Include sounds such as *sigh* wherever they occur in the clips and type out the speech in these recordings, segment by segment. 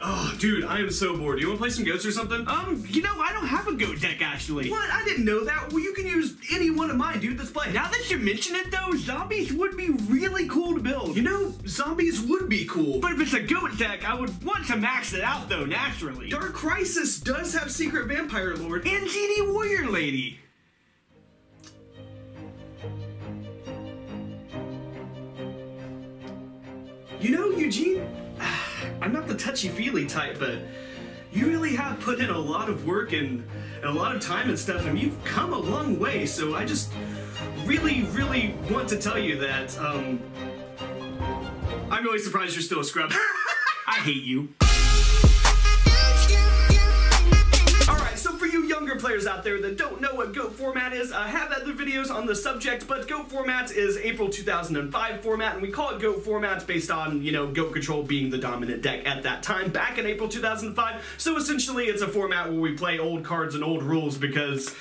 Oh, dude, I am so bored. Do you want to play some goats or something? Um, you know, I don't have a goat deck actually. What? I didn't know that. Well, you can use any one of mine, dude. Let's play. Now that you mention it though, zombies would be really cool to build. You know, zombies would be cool. But if it's a goat deck, I would want to max it out though, naturally. Dark Crisis does have Secret Vampire Lord. And DD Warrior Lady. You know, Eugene, I'm not the touchy-feely type, but you really have put in a lot of work and, and a lot of time and stuff, and you've come a long way, so I just really, really want to tell you that, um, I'm really surprised you're still a scrub. *laughs* I hate you. You younger players out there that don't know what GOAT format is, I have other videos on the subject, but GOAT format is April 2005 format, and we call it GOAT format based on, you know, GOAT Control being the dominant deck at that time, back in April 2005. So essentially, it's a format where we play old cards and old rules because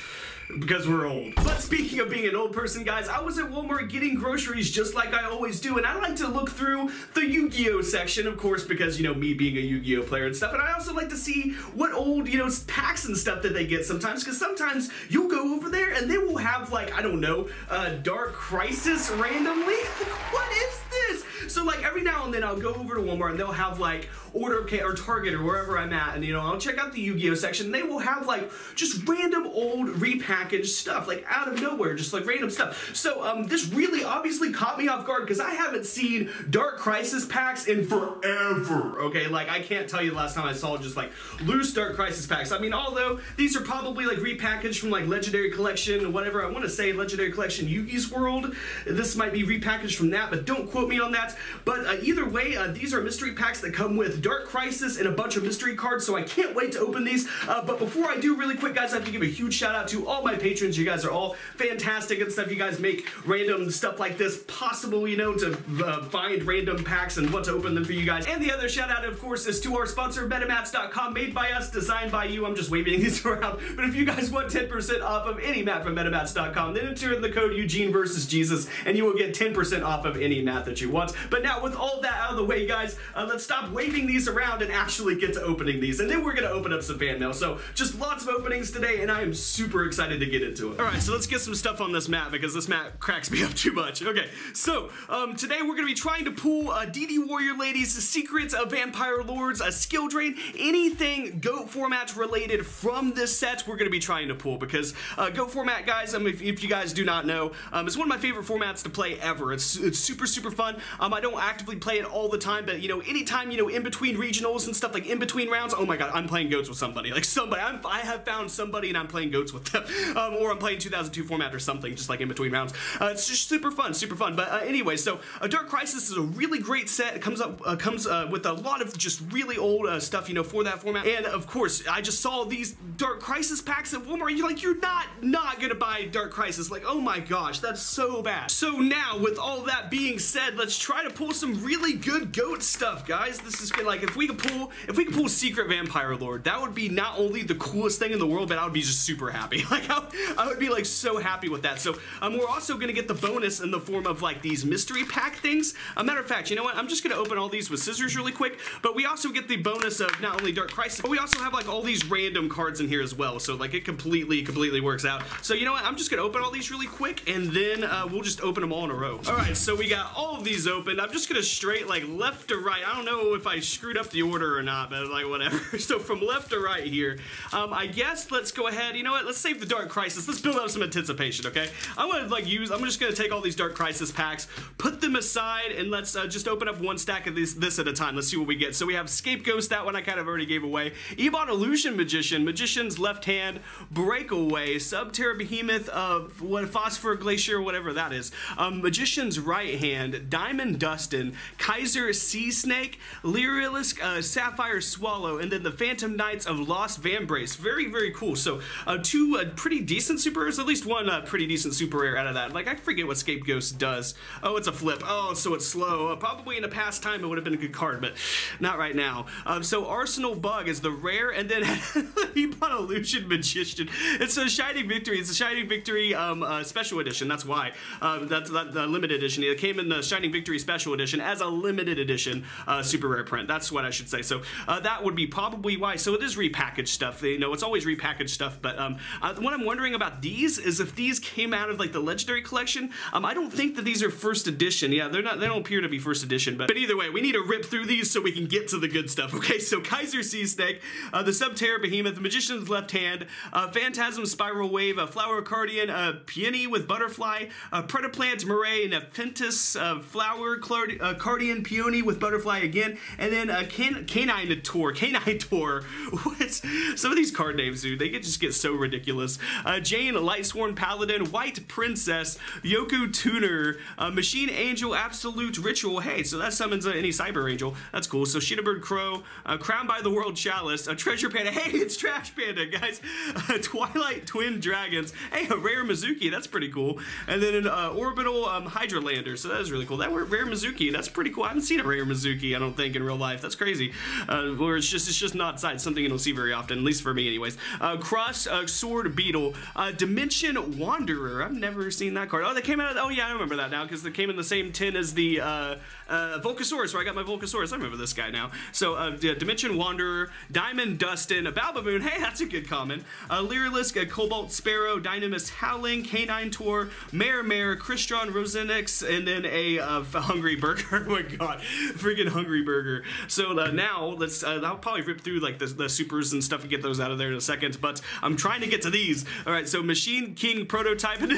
because we're old. But speaking of being an old person, guys, I was at Walmart getting groceries just like I always do, and I like to look through the Yu-Gi-Oh section, of course, because, you know, me being a Yu-Gi-Oh player and stuff, and I also like to see what old, you know, packs and stuff that they get sometimes, because sometimes you'll go over there and they will have, like, I don't know, uh, Dark Crisis randomly. *laughs* what is this? So, like, every now and then I'll go over to Walmart and they'll have, like, Order of or Target or wherever I'm at, and, you know, I'll check out the Yu-Gi-Oh section. They will have, like, just random old repackaged stuff, like, out of nowhere, just, like, random stuff. So, um, this really obviously caught me off guard because I haven't seen Dark Crisis packs in forever, okay? Like, I can't tell you the last time I saw just, like, loose Dark Crisis packs. I mean, although these are probably, like, repackaged from, like, Legendary Collection or whatever. I want to say Legendary Collection Yugi's World. This might be repackaged from that, but don't quote me on that. But uh, either way, uh, these are mystery packs that come with Dark Crisis and a bunch of mystery cards, so I can't wait to open these. Uh, but before I do, really quick, guys, I have to give a huge shout out to all my patrons. You guys are all fantastic and stuff. You guys make random stuff like this possible, you know, to uh, find random packs and what to open them for you guys. And the other shout out, of course, is to our sponsor, MetaMats.com, made by us, designed by you. I'm just waving *laughs* these around. But if you guys want 10% off of any mat from MetaMats.com, then enter in the code Eugene versus Jesus, and you will get 10% off of any mat that you want. But now, with all that out of the way, guys, uh, let's stop waving these around and actually get to opening these. And then we're gonna open up some fan mail. So just lots of openings today, and I am super excited to get into it. All right, so let's get some stuff on this mat because this mat cracks me up too much. Okay, so um, today we're gonna be trying to pull uh, DD Warrior Ladies, Secrets of Vampire Lords, a Skill Drain, anything GOAT format related from this set we're gonna be trying to pull because uh, GOAT format, guys, um, if, if you guys do not know, um, it's one of my favorite formats to play ever. It's, it's super, super fun. Um, I don't actively play it all the time, but you know, anytime, you know, in between regionals and stuff, like in between rounds, oh my god, I'm playing goats with somebody. Like somebody, I'm, I have found somebody and I'm playing goats with them. *laughs* Um, or I'm playing 2002 format or something, just like in between rounds. Uh, it's just super fun, super fun. But uh, anyway, so uh, Dark Crisis is a really great set. It comes up, uh, comes uh, with a lot of just really old uh, stuff, you know, for that format. And of course, I just saw these Dark Crisis packs at Walmart. You're like, you're not, not gonna buy Dark Crisis. Like, oh my gosh, that's so bad. So now, with all that being said, let's try to pull some really good goat stuff, guys. This is like, if we could pull, if we could pull Secret Vampire Lord, that would be not only the coolest thing in the world, but I would be just super happy. *laughs* Like, I, I would be like so happy with that. So, um, we're also gonna get the bonus in the form of like these mystery pack things. A matter of fact, you know what? I'm just gonna open all these with scissors really quick, but we also get the bonus of not only Dark Crisis, but we also have like all these random cards in here as well. So like it completely, completely works out. So you know what? I'm just gonna open all these really quick and then uh, we'll just open them all in a row. All right, so we got all of these I'm just gonna straight like left to right. I don't know if I screwed up the order or not, but like whatever. *laughs* so from left to right here, um, I guess let's go ahead. You know what? Let's save the Dark Crisis. Let's build up some anticipation, okay? I'm gonna like use, I'm just gonna take all these Dark Crisis packs, put them aside, and let's uh, just open up one stack of these, this at a time. Let's see what we get. So we have Scapegoat, that one I kind of already gave away. Ebon Illusion Magician, Magician's Left Hand, Breakaway, Subterror Behemoth, uh, what, Phospheroglacier, whatever that is. Um, Magician's Right Hand, Diamond Dustin, Kaiser Sea Snake, Lyrilusc uh, Sapphire Swallow, and then the Phantom Knights of Lost Vambrace. Very, very cool. So uh, two uh, pretty decent super rares, at least one uh, pretty decent super rare out of that. Like, I forget what Scapegoat does. Oh, it's a flip. Oh, so it's slow. Uh, probably in a past time it would have been a good card, but not right now. Um, so Arsenal Bug is the rare, and then *laughs* Ebon Illusion Magician. It's a Shining Victory. It's a Shining Victory um, uh, special edition. That's why. Um, that's that, the limited edition. It came in the Shining Victory special edition as a limited edition uh, super rare print. That's what I should say. So uh, that would be probably why. So it is repackaged stuff. You know, it's always repackaged stuff. But um, uh, what I'm wondering about these is if these came out of like the Legendary Collection. Um, I don't think that these are first edition. Yeah, they're not. They don't appear to be first edition. But, but either way, we need to rip through these so we can get to the good stuff. *laughs* Okay, so Kaiser Sea Snake, uh, the Subterror Behemoth, the Magician's Left Hand, uh, Phantasm Spiral Wave, a Flower Cardian, a Peony with Butterfly, a Predaplant Moray, Nepenthes uh, Flower Uh, Cardian Peony with Butterfly again, and then a can Canine Tour. Canine Tour. *laughs* What? Some of these card names, dude, they just get so ridiculous. Uh, Jain Lightsworn Paladin, White Princess, Yoku Tuner, uh, Machine Angel, Absolute Ritual. Hey, so that summons uh, any Cyber Angel. That's cool. So Shitterbird Crow, uh, Crowned by the World Chalice, a Treasure Panda. *laughs* Hey, it's Trash Panda, guys. *laughs* Uh, Twilight Twin Dragons. Hey, a Rare Mizuki. That's pretty cool. And then an uh, Orbital um, Hydralander. So that is really cool. That were Rare Mizuki. That's pretty cool. I haven't seen a Rare Mizuki, I don't think, in real life. That's crazy. Uh, or it's just it's just not something you don't see very often, at least for me, anyways. Uh, Cross uh, Sword Beetle, uh, Dimension Wanderer. I've never seen that card. Oh, they came out. Of, oh yeah, I remember that now because they came in the same tin as the uh, uh, Volcasaurus, where I got my Volcasaurus. I remember this guy now. So uh, Dimension Wanderer, Diamond Dustin, a Balbamoon. Hey, that's a good common. Uh, Lyrilusc, a Cobalt Sparrow, Dynamis Howling, Canine Tour, Mare Mare, Crystron Rosenix, and then a uh, Hungry Burger. *laughs* oh my god, freaking Hungry Burger. So uh, now let's. Uh, I'll probably rip through like the, the supers and stuff and get those out of there in a second. But I'm trying to get to these. All right, so Machine King prototype and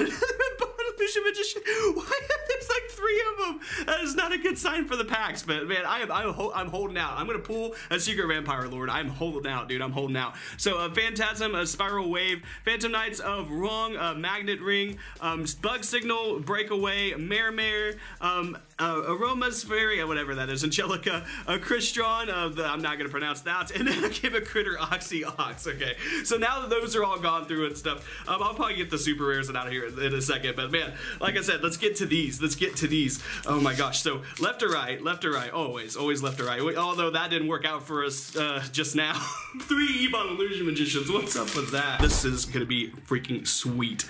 Magician Magician. Why? There's like three of them. That is not a good sign for the packs. But man, I am I'm, ho I'm holding out. I'm gonna pull a Secret Vampire Lord. I'm holding out, dude. I'm holding out. So uh, Phantasm, a Spiral Wave, Phantom Knights of Wrong, a Magnetring, um, Bug Signal, Breakaway, Mare Mare, um, uh, Aromasphere, whatever that is, Angelica, uh, Crystron, uh, the, I'm not going to pronounce that, and then I *laughs* give a critter Oxy Ox, okay. So now that those are all gone through and stuff, um, I'll probably get the super rares out of here in a second, but man, like I said, let's get to these, let's get to these. Oh my gosh, so left or right, left or right, always, always left or right, although that didn't work out for us uh, just now. *laughs* Three Ebon Illusion Magicians, what's up with that? This is going to be freaking sweet.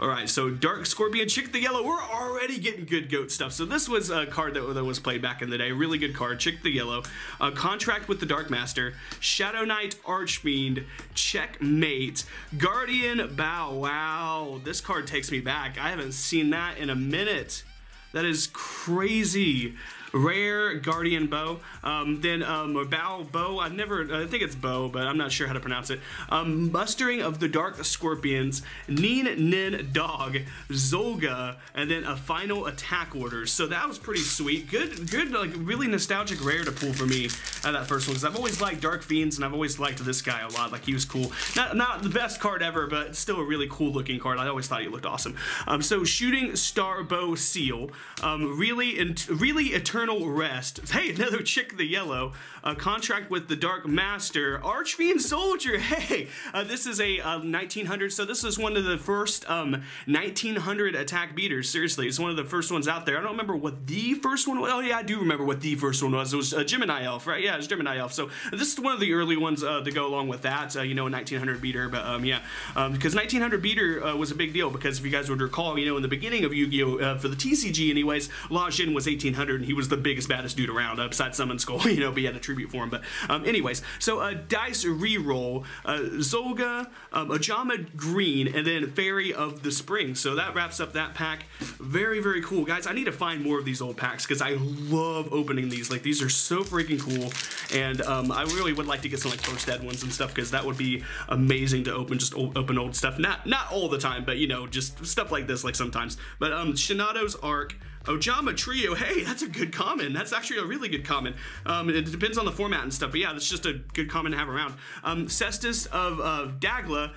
All right, so Dark Scorpion, Chick the Yellow, we're already getting good goat stuff. So this was a card that, that was played back in the day. Really good card. Chick the Yellow. Uh, contract with the Dark Master. Shadow Knight Archfiend. Checkmate. Guardian Bow. Wow. This card takes me back. I haven't seen that in a minute. That is crazy rare guardian bow. Um, then um, bow bow. I've never. I think it's bow, but I'm not sure how to pronounce it. Um, mustering of the dark scorpions. Neen Nin dog. Zolga, and then a final attack order. So that was pretty sweet. Good, good, like really nostalgic rare to pull for me at that first one because I've always liked Dark Fiends and I've always liked this guy a lot. Like he was cool. Not not the best card ever, but still a really cool looking card. I always thought he looked awesome. Um, so shooting star bow seal. Um, really, really eternal Eternal Rest. Hey, another Chick the Yellow. A contract with the Dark Master. Archfiend Soldier. Hey, uh, this is a uh, 1900. So this is one of the first um, 1900 attack beaters. Seriously, it's one of the first ones out there. I don't remember what the first one was. Oh yeah, I do remember what the first one was. It was a Gemini Elf, right? Yeah, it was Gemini Elf. So this is one of the early ones uh, to go along with that. Uh, you know, a 1900 beater. But um, yeah, because um, 1900 beater uh, was a big deal because if you guys would recall, you know, in the beginning of Yu-Gi-Oh! Uh, for the TCG anyways, La Jinn was 1800 and he was the the biggest, baddest dude around, uh, besides Summon Skull, *laughs* you know, but he had a tribute for him. But um, anyways, so uh, Dice Reroll, uh, Zolga, um, Ojama Green, and then Fairy of the Spring. So that wraps up that pack. Very, very cool. Guys, I need to find more of these old packs because I love opening these. Like, these are so freaking cool. And um, I really would like to get some, like, post-dead ones and stuff because that would be amazing to open, just old, open old stuff. Not, not all the time, but, you know, just stuff like this, like, sometimes. But um, Shinato's Ark, Ojama Trio, hey, that's a good common. That's actually a really good common. Um, it depends on the format and stuff, but yeah, that's just a good common to have around. Um, Cestus of uh, Dagla,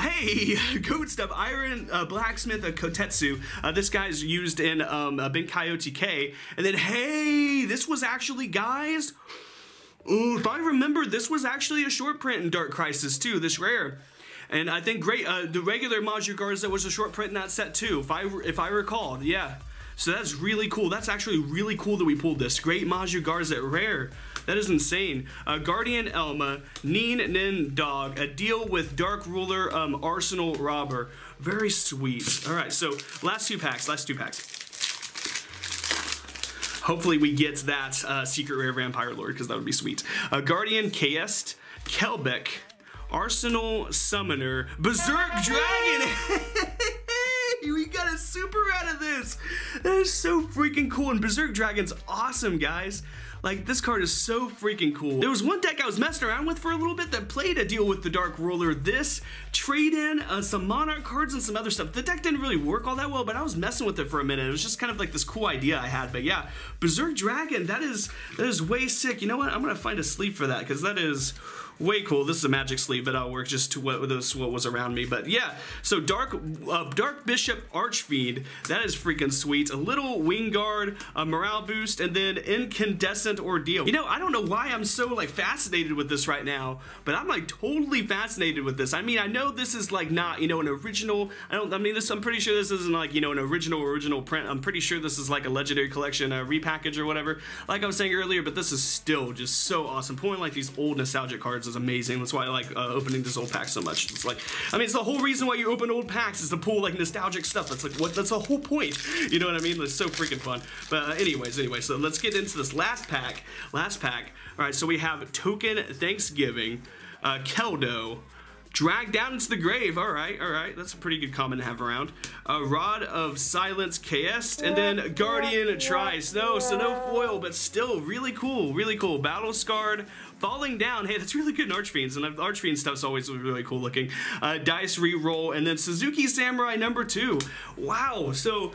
Hey, *laughs* goat stuff. Iron uh, Blacksmith uh, Kotetsu. Uh, this guy's used in um, uh, Coyote K. And then, hey, this was actually, guys. Ooh, if I remember, this was actually a short print in Dark Crisis too. This rare. And I think great. Uh, the regular Maju Garzett was a short print in that set too. If I if I recall, yeah. So that's really cool. That's actually really cool that we pulled this. Great Maju Garzett rare. That is insane. Uh, Guardian Elma, Neen Nin Dog, a deal with Dark Ruler um, Arsenal Robber. Very sweet. All right, so last two packs, last two packs. hopefully we get that uh, secret rare vampire lord because that would be sweet. Uh, Guardian, Kay'est, Kelbek, Arsenal Summoner, Berserk Dragon. *laughs* *laughs* we got a super out of this. That is so freaking cool. And Berserk Dragon's awesome, guys. Like, this card is so freaking cool. There was one deck I was messing around with for a little bit that played a deal with the Dark Ruler. This, trade in uh, some Monarch cards and some other stuff. The deck didn't really work all that well, but I was messing with it for a minute. It was just kind of like this cool idea I had. But yeah, Berserk Dragon, that is, that is way sick. You know what? I'm gonna find a sleeve for that, because that is way cool. This is a magic sleeve, but I'll work just to what what was around me. But yeah, so dark uh, dark bishop archfiend that is freaking sweet. A little wing guard, a morale boost, and then incandescent ordeal. You know, I don't know why I'm so like fascinated with this right now, but I'm like totally fascinated with this. I mean, I know this is like not you know an original. I don't. I mean, this. I'm pretty sure this isn't like you know an original original print. I'm pretty sure this is like a legendary collection, a repackage or whatever. Like I was saying earlier, but this is still just so awesome. Pulling like these old nostalgic cards is amazing. That's why I like uh, opening this old pack so much. It's like, I mean, it's the whole reason why you open old packs is to pull like nostalgic stuff. That's like what. That's the whole point. You know what I mean? It's so freaking fun. But uh, anyways, anyway, so let's get into this last pack. Last pack. All right, so we have Token Thanksgiving, uh, Keldo. Dragged down into the grave. All right, all right. That's a pretty good common to have around. A Rod of Silence Kay'est, and then Guardian Trice. No, so no foil, but still really cool, really cool. Battle Scarred, Falling Down. Hey, that's really good in Archfiends, and Archfiend stuff's always really cool looking. Uh, dice Reroll, and then Suzuki Samurai number two. Wow, so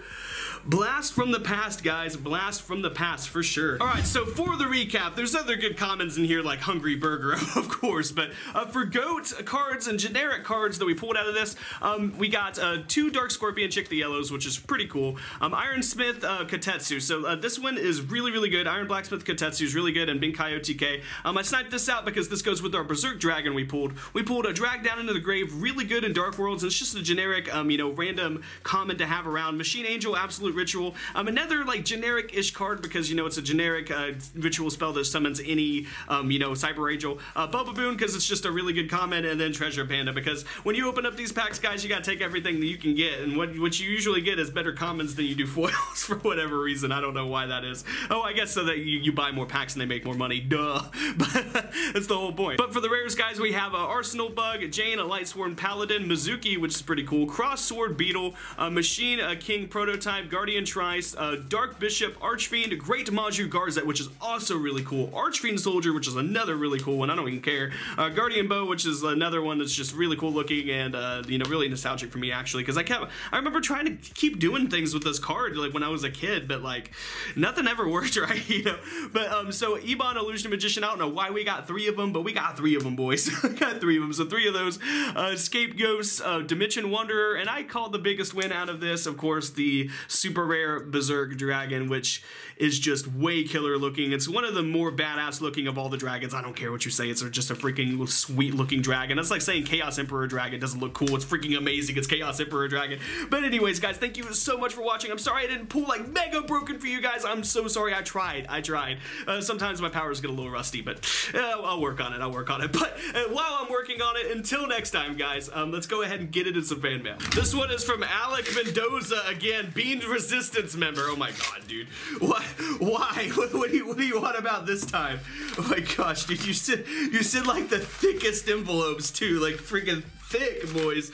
Blast from the past, guys. Blast from the past, for sure. All right, so for the recap, there's other good comments in here like Hungry Burger, *laughs* of course, but uh, for GOAT cards and generic cards that we pulled out of this, um, we got uh, two Dark Scorpion Chick the Yellows, which is pretty cool. Um, Ironsmith uh, Kotetsu. So uh, this one is really, really good. Iron Blacksmith Kotetsu is really good, and Binkai OTK. Um, I sniped this out because this goes with our Berserk Dragon we pulled. We pulled a Drag Down into the Grave, really good in Dark Worlds, and it's just a generic, um, you know, random common to have around. Machine Angel, Absolute Ritual. Um, another like generic-ish card because you know it's a generic uh, ritual spell that summons any um, you know Cyber Angel. Uh, Boon because it's just a really good comment, and then Treasure Panda because when you open up these packs, guys, you gotta take everything that you can get, and what what you usually get is better commons than you do *laughs* foils for whatever reason. I don't know why that is. Oh, I guess so that you, you buy more packs and they make more money. Duh. *laughs* But that's the whole point. But for the rares, guys, we have a Arsenal Bug, Jain, a Lightsworn Paladin, Mizuki, which is pretty cool, Cross Sword Beetle, a Machine, a King Prototype, Guardian Trice, uh, Dark Bishop, Archfiend, Great Maju Garzett, which is also really cool, Archfiend Soldier, which is another really cool one, I don't even care, uh, Guardian Bow, which is another one that's just really cool looking and, uh, you know, really nostalgic for me, actually, because I kept, I remember trying to keep doing things with this card, like, when I was a kid, but, like, nothing ever *laughs* worked right, you know, but, um, so, Ebon Illusion Magician, I don't know why we got three of them, but we got three of them, boys, *laughs* got three of them, so three of those, uh, Scapegoats, uh, Dimension Wanderer, and I called the biggest win out of this, of course, the super rare Berserk Dragon, which is just way killer looking. It's one of the more badass looking of all the dragons. I don't care what you say, it's just a freaking sweet looking dragon. That's like saying Chaos Emperor Dragon doesn't look cool. It's freaking amazing. It's Chaos Emperor Dragon. But anyways, guys, thank you so much for watching. I'm sorry I didn't pull like mega broken for you guys. I'm so sorry. I tried. I tried. Uh, sometimes my powers get a little rusty, but uh, I'll work on it. I'll work on it. *laughs* But uh, while I'm working on it, until next time, guys, um, let's go ahead and get it into some fan mail. This one is from Alec Mendoza again, Bean Resistance member. Oh my god, dude. What? Why? *laughs* What, what, do you, what do you want about this time? Oh my gosh, dude, you said you said like the thickest envelopes too, like freaking thick, boys.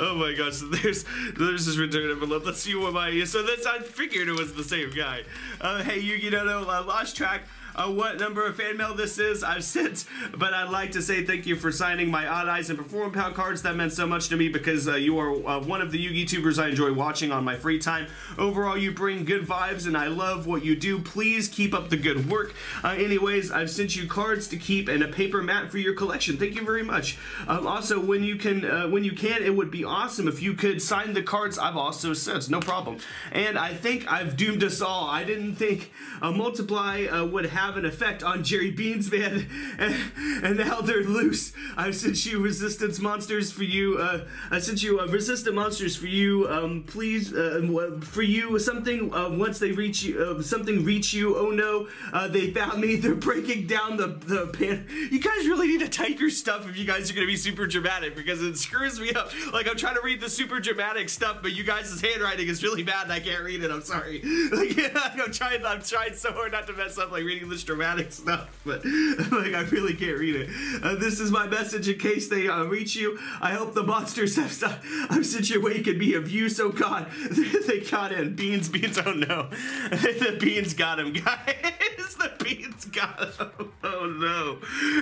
Oh my gosh, so there's there's this return envelope. Let's see what my so that's I figured it was the same guy. Uh, hey, Yugi, no, no, I lost track uh, what number of fan mail this is. I've sent, but I'd like to say thank you for signing my Odd Eyes and Performapal cards. That meant so much to me because uh, you are uh, one of the YouTubers I enjoy watching on my free time. Overall, you bring good vibes and I love what you do. Please keep up the good work. Uh, anyways, I've sent you cards to keep and a paper mat for your collection. Thank you very much. Um, also, when you can, uh, when you can, it would be awesome if you could sign the cards I've also sent. No problem. And I think I've doomed us all. I didn't think a multiply uh, would have have an effect on Jerry Beans, man. *laughs* And, and now they're loose. I sent you resistance monsters for you. Uh, I sent you uh, resistant monsters for you. Um, please, uh, for you, something, uh, once they reach you, uh, something reach you. Oh no, uh, they found me. *laughs* They're breaking down the, the pan. You guys really need to type your stuff if you guys are to be super dramatic because it screws me up. Like, I'm trying to read the super dramatic stuff, but you guys' handwriting is really bad and I can't read it. I'm sorry. *laughs* Like, I'm trying, I'm trying so hard not to mess up, like, reading this dramatic stuff, but, *laughs* like, I really can't read it. Uh, this is my message in case they uh, reach you. I hope the monsters have, stopped. *laughs* I'm sent your way can be of use, oh God. *laughs* they got in. Beans, beans, oh no. the beans got him, guys. The beans got. *laughs* Oh no.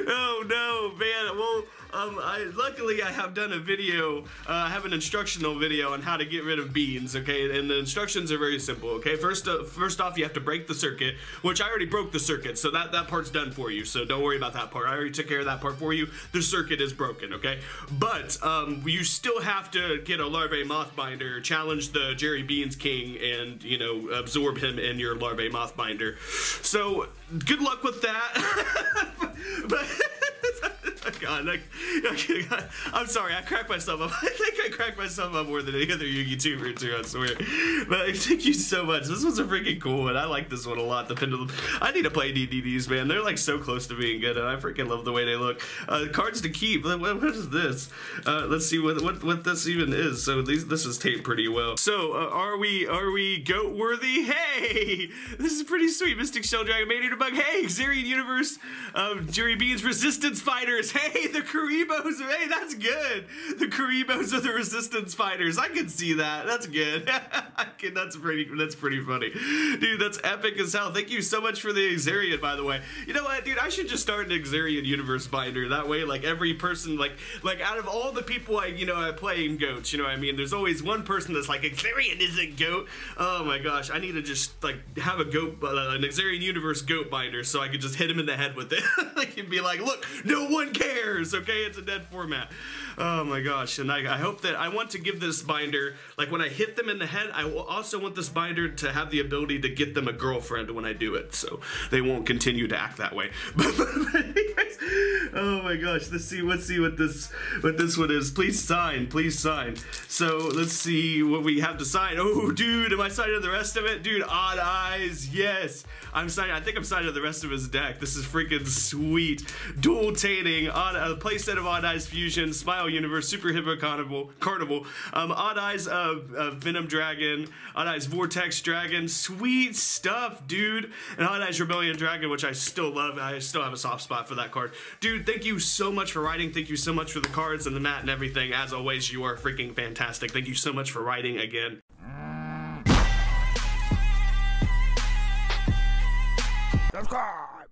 Oh no, man. Well, um, I, luckily I have done a video, uh, I have an instructional video on how to get rid of beans, okay? And the instructions are very simple, okay? First, uh, first off, you have to break the circuit, which I already broke the circuit, so that, that part's done for you, so don't worry about that part. I already took care of that part for you. The circuit is broken, okay? But, um, you still have to get a Larvae Moth Binder, challenge the Jerry Beans King, and, you know, absorb him in your Larvae Moth Binder. So, good luck with that. *laughs* but... God, like, *laughs* I'm sorry, I cracked myself up. *laughs* I think I cracked myself up more than any other Yu-Gi too, I swear. But thank you so much. This was a freaking cool one. I like this one a lot. The Pendulum. I need to play DDDs, man. They're like so close to being good, and I freaking love the way they look. Uh, cards to keep. What, what is this? Uh, let's see what, what what this even is. So these this is taped pretty well. So uh, are we are we goat worthy? Hey, *laughs* this is pretty sweet. Mystic Shell Dragon, Maneater Bug. Hey, Xarian Universe, um, Jerry Beans Resistance Fighters. Hey, the Kuribohs. Hey, that's good. The Kuribohs are the resistance fighters. I can see that. That's good. *laughs* can, that's pretty. That's pretty funny, dude. That's epic as hell. Thank you so much for the Xarian, by the way. You know what, dude? I should just start an Xarian universe binder. That way, like every person, like like out of all the people I you know I play in goats, you know what I mean? There's always one person that's like Xarian is a goat. Oh my gosh, I need to just like have a goat, uh, an Xarian universe goat binder, so I could just hit him in the head with it. *laughs* I can be like, look, no one cares cares? Okay, it's a dead format. Oh my gosh, and I, I, hope that I want to give this binder, like when I hit them in the head, I also want this binder to have the ability to get them a girlfriend when I do it, so they won't continue to act that way. *laughs* oh my gosh, let's see, let's see what this, what this one is. Please sign, please sign. So let's see what we have to sign. Oh, dude, am I signing the rest of it? Dude, odd eyes, yes. I'm signing, I think I'm signing the rest of his deck. This is freaking sweet. Dual-tating, on a playset of Odd Eyes Fusion, Smile Universe, Super Hippo Carnival, Carnival um, Odd Eyes uh, uh, Venom Dragon, Odd Eyes Vortex Dragon, sweet stuff, dude. And Odd Eyes Rebellion Dragon, which I still love. I still have a soft spot for that card. Dude, thank you so much for writing. Thank you so much for the cards and the mat and everything. As always, you are freaking fantastic. Thank you so much for writing again. Subscribe!